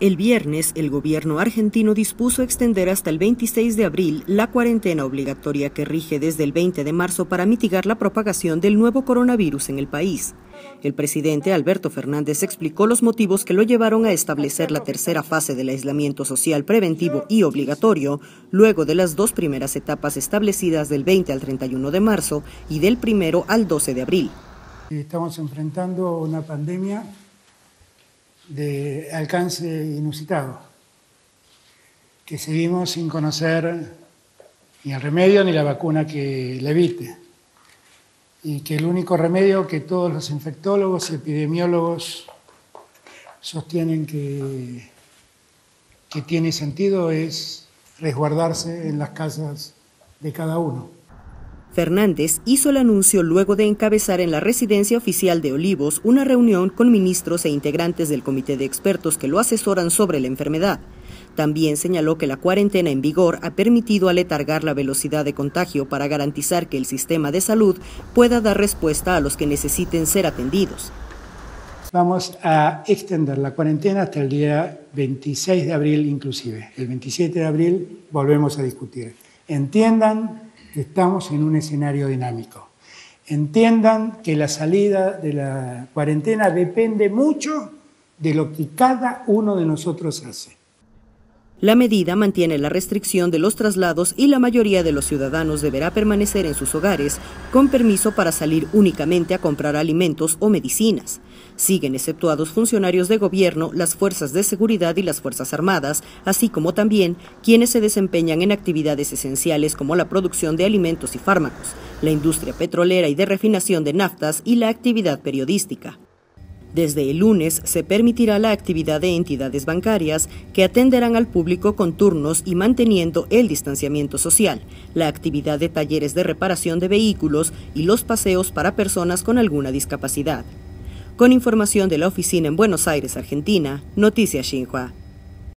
El viernes, el gobierno argentino dispuso extender hasta el 26 de abril la cuarentena obligatoria que rige desde el 20 de marzo para mitigar la propagación del nuevo coronavirus en el país. El presidente Alberto Fernández explicó los motivos que lo llevaron a establecer la tercera fase del aislamiento social preventivo y obligatorio, luego de las dos primeras etapas establecidas del 20 al 31 de marzo y del primero al 12 de abril. Estamos enfrentando una pandemia de alcance inusitado, que seguimos sin conocer ni el remedio ni la vacuna que la evite, y que el único remedio que todos los infectólogos y epidemiólogos sostienen que, que tiene sentido es resguardarse en las casas de cada uno. Fernández hizo el anuncio luego de encabezar en la residencia oficial de Olivos una reunión con ministros e integrantes del comité de expertos que lo asesoran sobre la enfermedad. También señaló que la cuarentena en vigor ha permitido aletargar la velocidad de contagio para garantizar que el sistema de salud pueda dar respuesta a los que necesiten ser atendidos. Vamos a extender la cuarentena hasta el día 26 de abril inclusive. El 27 de abril volvemos a discutir. Entiendan estamos en un escenario dinámico. Entiendan que la salida de la cuarentena depende mucho de lo que cada uno de nosotros hace. La medida mantiene la restricción de los traslados y la mayoría de los ciudadanos deberá permanecer en sus hogares con permiso para salir únicamente a comprar alimentos o medicinas. Siguen exceptuados funcionarios de gobierno, las fuerzas de seguridad y las Fuerzas Armadas, así como también quienes se desempeñan en actividades esenciales como la producción de alimentos y fármacos, la industria petrolera y de refinación de naftas y la actividad periodística. Desde el lunes se permitirá la actividad de entidades bancarias que atenderán al público con turnos y manteniendo el distanciamiento social, la actividad de talleres de reparación de vehículos y los paseos para personas con alguna discapacidad. Con información de la oficina en Buenos Aires, Argentina, Noticias Xinhua.